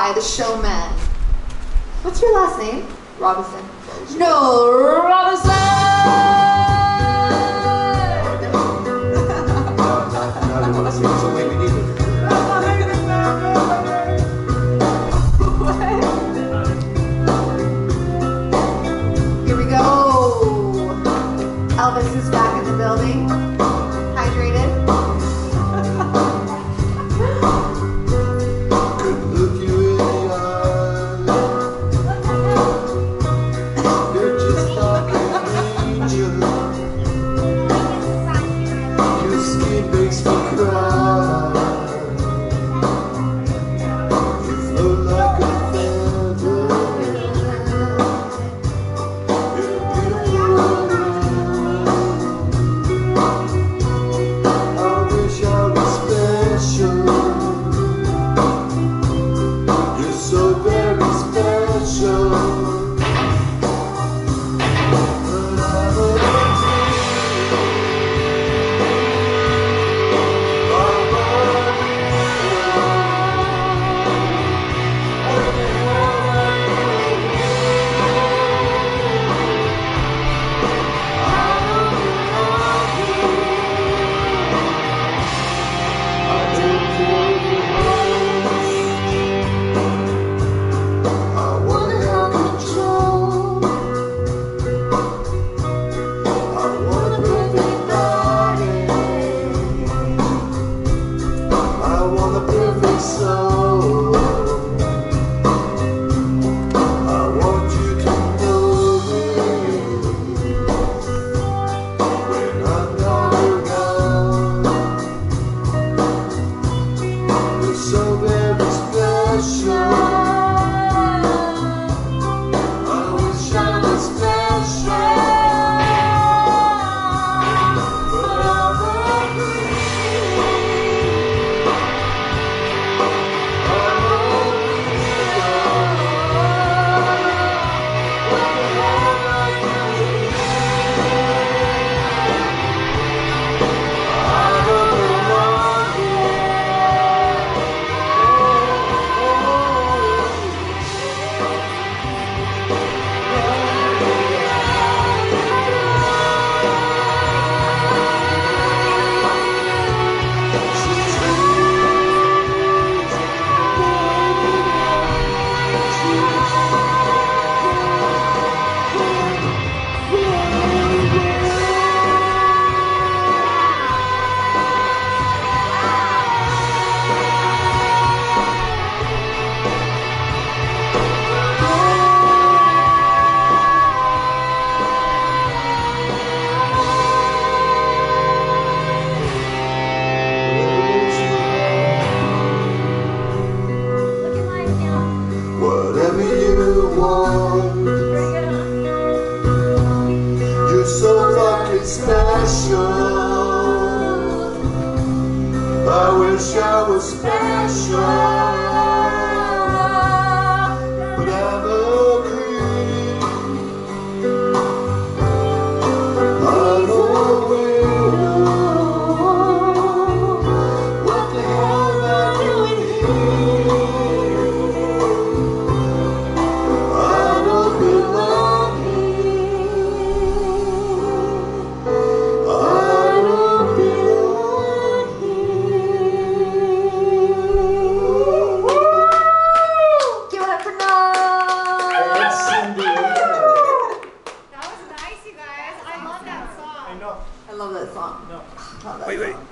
The showman. What's your last name? Robinson. No, Robinson! big. so very special. wish I was special. completely.